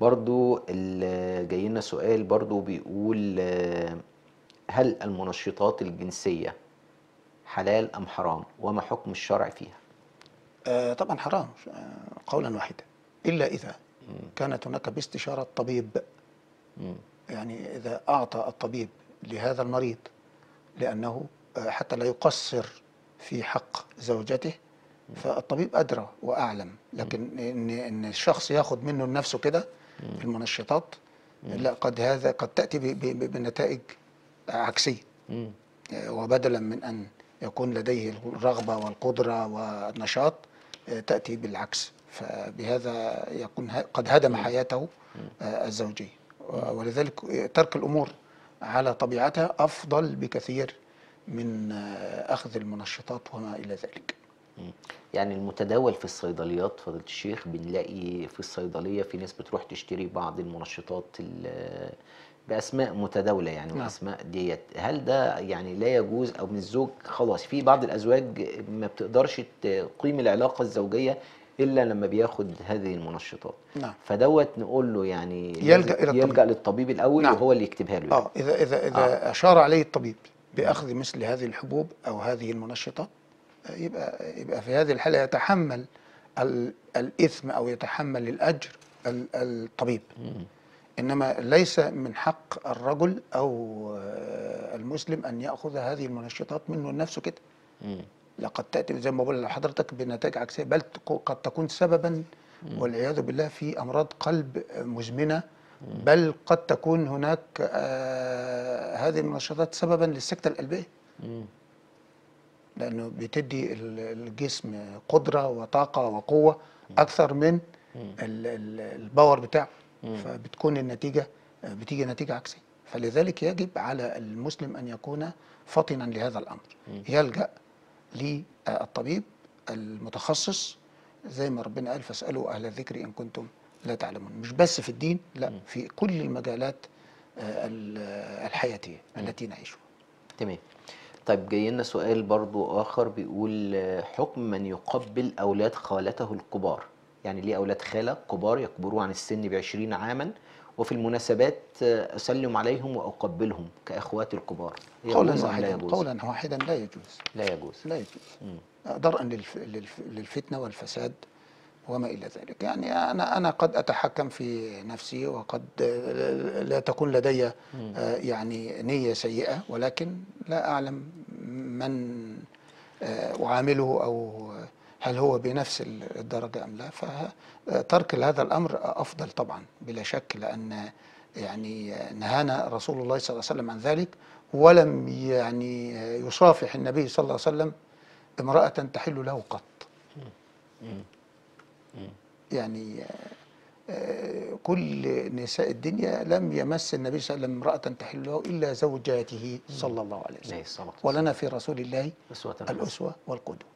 برضو جاي لنا سؤال برضو بيقول هل المنشطات الجنسية حلال أم حرام؟ وما حكم الشرع فيها؟ آه، طبعا حرام آه، قولا واحدا. إلا إذا كانت هناك باستشارة طبيب. يعني إذا أعطى الطبيب لهذا المريض لأنه آه، حتى لا يقصر في حق زوجته فالطبيب أدرى وأعلم. لكن إن إن الشخص ياخذ منه لنفسه كده المنشطات لا قد هذا قد ب- بنتائج عكسية. مم. آه، وبدلا من أن يكون لديه الرغبة والقدرة والنشاط آه، تأتي بالعكس. فبهذا يكون قد هدم حياته آه، الزوجية. و- ولذلك ترك الأمور على طبيعتها أفضل بكثير من أخذ المنشطات وما إلى ذلك. يعني المتداول في الصيدليات فضيلة الشيخ بنلاقي في الصيدلية في ناس بتروح تشتري بعض المنشطات ال- بأسماء متداولة يعني نعم. وأسماء ديت. هل ده يعني لا يجوز أو من الزوج؟ خلاص في بعض الأزواج ما بتقدرش تقيم العلاقة الزوجية إلا لما بياخد هذه المنشطات. نعم. فدوت نقول له يعني يلجأ لازم إلى الطبيب. يلجأ للطبيب الأول نعم. وهو اللي يكتبها له. آه إذا إذا إذا أشار عليه الطبيب بأخذ مثل هذه الحبوب أو هذه المنشطات آه، يبقى يبقى في هذه الحالة يتحمل ال- الإثم أو يتحمل الأجر ال- الطبيب مم. إنما ليس من حق الرجل أو آه، المسلم أن يأخذ هذه المنشطات منه لنفسه كده. لقد تأتي زي ما بقول لحضرتك بنتائج عكسية بل قد تكون سببا والعياذ بالله في أمراض قلب مزمنة بل قد تكون هناك آه، هذه المنشطات سببا للسكتة القلبية مم. لأنه بتدي ال- الجسم قدرة وطاقة وقوة أكثر من ال- ال- الباور بتاعه. فبتكون النتيجة بتيجي نتيجة عكسية فلذلك يجب على المسلم أن يكون فطنا لهذا الأمر. يلجأ للطبيب المتخصص. زي ما ربنا قال فاسألوا أهل الذكر إن كنتم لا تعلمون. مش بس في الدين لا في كل المجالات آه، ال- الحياتية التي نعيشها. تمام. طيب جاي لنا سؤال برضو آخر بيقول حكم من يقبل أولاد خالته الكبار؟ يعني ليه أولاد خالة كبار يكبروا عن السن بعشرين عاما وفي المناسبات أسلم عليهم وأقبلهم كأخواتي الكبار؟ قولا يجوز أم لا واحدا؟ قولا واحدا لا يجوز. لا يجوز. لا يجوز. درءا للف... للف... للفتنة والفساد وما إلى ذلك. يعني أنا أنا قد أتحكم في نفسي وقد لا تكون لدي آه، يعني نية سيئة ولكن لا أعلم من آه، أعامله أو هل هو بنفس الدرجة أم لا. فترك هذا الأمر أفضل طبعا بلا شك لأن يعني نهانا رسول الله صلى الله عليه وسلم عن ذلك ولم يعني يصافح النبي صلى الله عليه وسلم امرأة تحل له قط. يعني آه، كل نساء الدنيا لم يمس النبي صلى الله عليه وسلم امرأة تحل له إلا زوجاته صلى الله عليه وسلم ولنا في رسول الله. الأسوة والقدوة